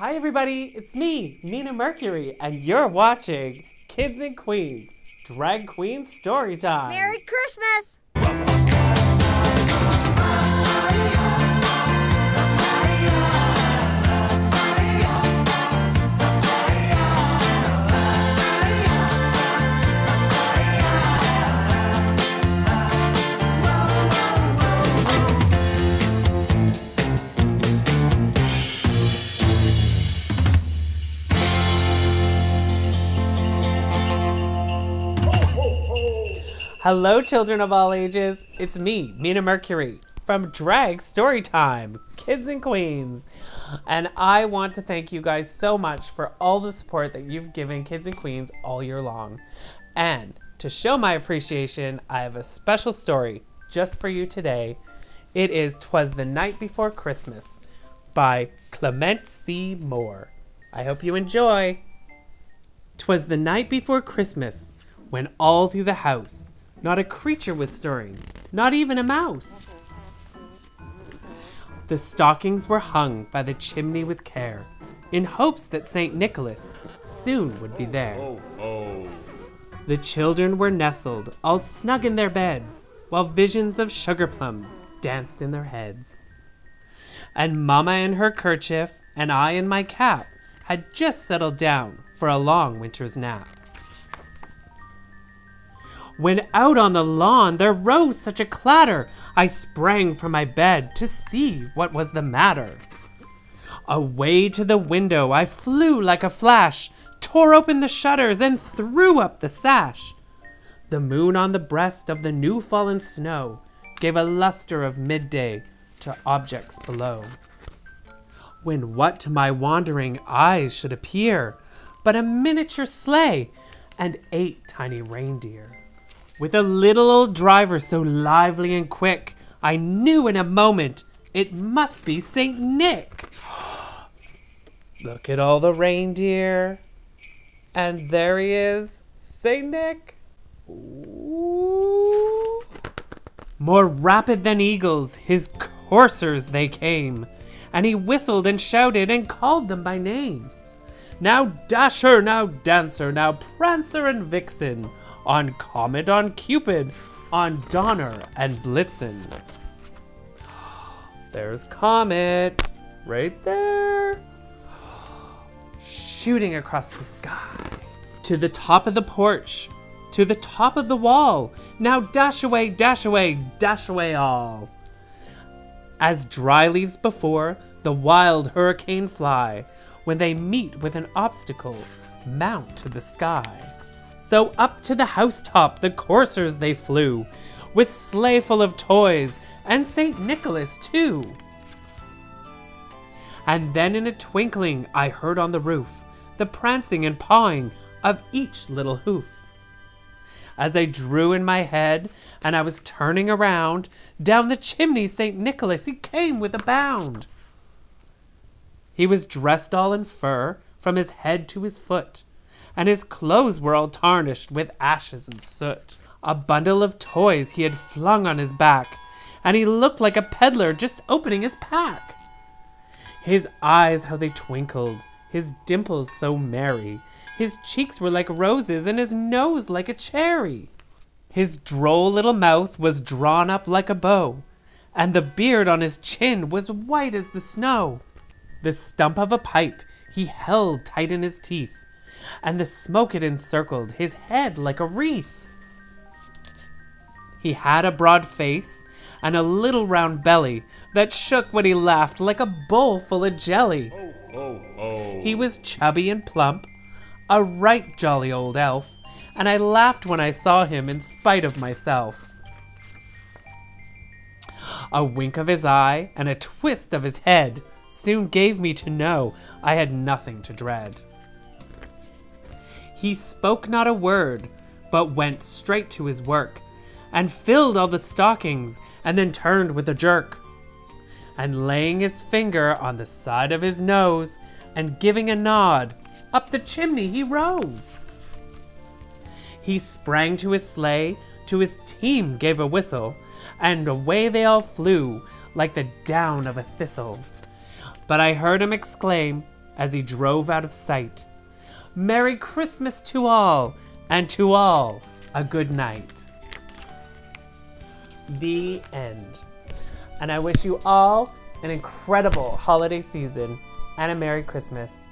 Hi, everybody. It's me, Mina Mercury, and you're watching Kids and Queens Drag Queen Story Time. Merry Christmas! Hello, children of all ages. It's me, Mina Mercury, from Drag Storytime, Kids and Queens. And I want to thank you guys so much for all the support that you've given Kids and Queens all year long. And to show my appreciation, I have a special story just for you today. It is Twas the Night Before Christmas by Clement C. Moore. I hope you enjoy. Twas the night before Christmas, when all through the house not a creature was stirring, not even a mouse. The stockings were hung by the chimney with care, in hopes that St. Nicholas soon would be there. The children were nestled, all snug in their beds, while visions of sugar plums danced in their heads. And Mamma in her kerchief, and I in my cap, had just settled down for a long winter's nap. When out on the lawn there rose such a clatter, I sprang from my bed to see what was the matter. Away to the window I flew like a flash, tore open the shutters, and threw up the sash. The moon on the breast of the new fallen snow gave a luster of midday to objects below. When what to my wandering eyes should appear but a miniature sleigh and eight tiny reindeer. With a little old driver so lively and quick, I knew in a moment it must be St. Nick. Look at all the reindeer. And there he is, St. Nick. Ooh. More rapid than eagles, his coursers they came, and he whistled and shouted and called them by name. Now Dasher, now Dancer, now Prancer and Vixen, on Comet, on Cupid, on Donner and Blitzen. There's Comet, right there, shooting across the sky. To the top of the porch, to the top of the wall. Now dash away, dash away, dash away all. As dry leaves before the wild hurricane fly, when they meet with an obstacle, mount to the sky. So up to the housetop the coursers they flew, with sleigh full of toys, and St. Nicholas too. And then in a twinkling I heard on the roof the prancing and pawing of each little hoof. As I drew in my head and I was turning around, down the chimney St. Nicholas he came with a bound. He was dressed all in fur from his head to his foot, and his clothes were all tarnished with ashes and soot. A bundle of toys he had flung on his back, and he looked like a peddler just opening his pack. His eyes, how they twinkled, his dimples so merry, his cheeks were like roses, and his nose like a cherry. His droll little mouth was drawn up like a bow, and the beard on his chin was white as the snow. The stump of a pipe he held tight in his teeth, and the smoke it encircled his head like a wreath. He had a broad face and a little round belly that shook when he laughed like a bowl full of jelly. Oh, oh, oh. He was chubby and plump, a right jolly old elf, and I laughed when I saw him in spite of myself. A wink of his eye and a twist of his head soon gave me to know I had nothing to dread. He spoke not a word, but went straight to his work, and filled all the stockings, and then turned with a jerk. And laying his finger on the side of his nose, and giving a nod, up the chimney he rose. He sprang to his sleigh, to his team gave a whistle, and away they all flew like the down of a thistle. But I heard him exclaim, as he drove out of sight. Merry Christmas to all, and to all a good night. The end. And I wish you all an incredible holiday season and a Merry Christmas.